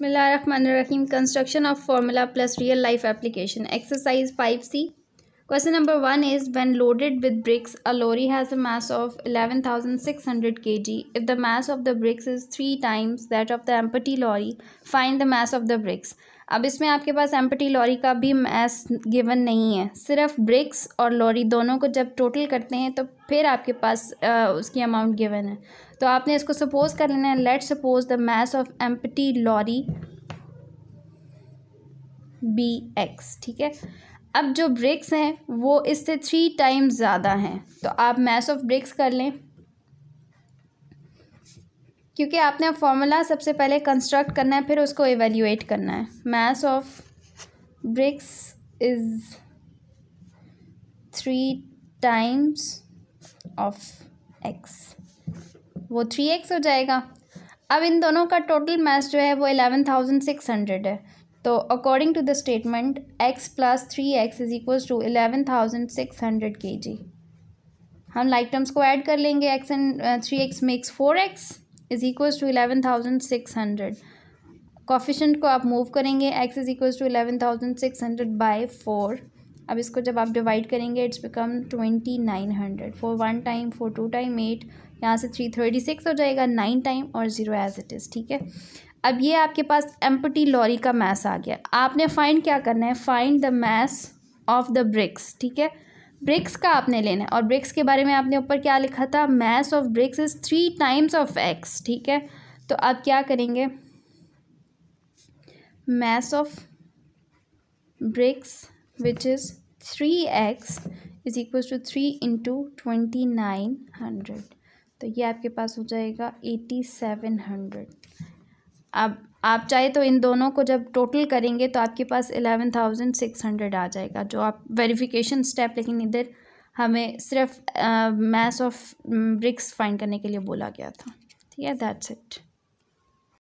Bismillahirrahmanirrahim. Construction of formula plus real life application. Exercise 5C. Question number 1 is when loaded with bricks, a lorry has a mass of 11,600 kg. If the mass of the bricks is 3 times that of the empty lorry, find the mass of the bricks. अब इसमें आपके पास empty lorry का भी mess given नहीं है। सिर्फ़ BRICS और लॉरी दोनों को जब टोटल करते हैं तो फिर आपके पास आ, उसकी अमाउंट गिवन है। तो आपने इसको सपोज़ कर लेना है। Let suppose the mass of empty lorry be X ठीक है? अब जो ब्रिक्स हैं वो इससे थ्री टाइम्स ज़्यादा हैं। तो आप मैस ऑफ़ ब्रिक्स कर लें। क्योंकि आपने फॉर्मूला सबसे पहले कंस्ट्रक्ट करना है, फिर उसको एवेल्यूएट करना है। Mass of bricks is three times of X वो थ्री एक्स हो जाएगा। अब इन दोनों का टोटल मैस जो है, वो एलेवन थाउज़ेंड सिक्स हंड्रेड है। तो according to the statement X plus three X is equal to eleven thousand six hundred K G हम लाइक टर्म्स को ऐड कर लेंगे। X and three X makes four X is equals to eleven thousand six hundred coefficient को आप move करेंगे X is equals to eleven thousand six hundred by four अब इसको जब आप डिवाइड करेंगे it's become twenty nine hundred four one time four two time eight यहाँ से थ्री थर्टी सिक्स हो जाएगा नाइन टाइम और ज़ीरो एज इट इज़ ठीक है? अब ये आपके पास एम्पटी लॉरी का मैस आ गया। आपने फाइंड क्या करना है? Find the mass of the bricks ठीक है? ब्रिक्स का आपने लेना है। और ब्रिक्स के बारे में आपने ऊपर क्या लिखा था? Mass of bricks is three times of X ठीक है? तो आप क्या करेंगे? Mass of bricks which is three X is equal to three into twenty nine hundred तो ये आपके पास हो जाएगा एटी सेवन हंड्रेड अब आप चाहे तो इन दोनों को जब टोटल करेंगे तो आपके पास एलेवन थाउज़ेंड सिक्स हंड्रेड आ जाएगा, जो आप वेरिफिकेशन स्टेप लेकिन इधर हमें सिर्फ़ मैस ऑफ़ ब्रिक्स फाइंड करने के लिए बोला गया था। ठीक है दैट्स इट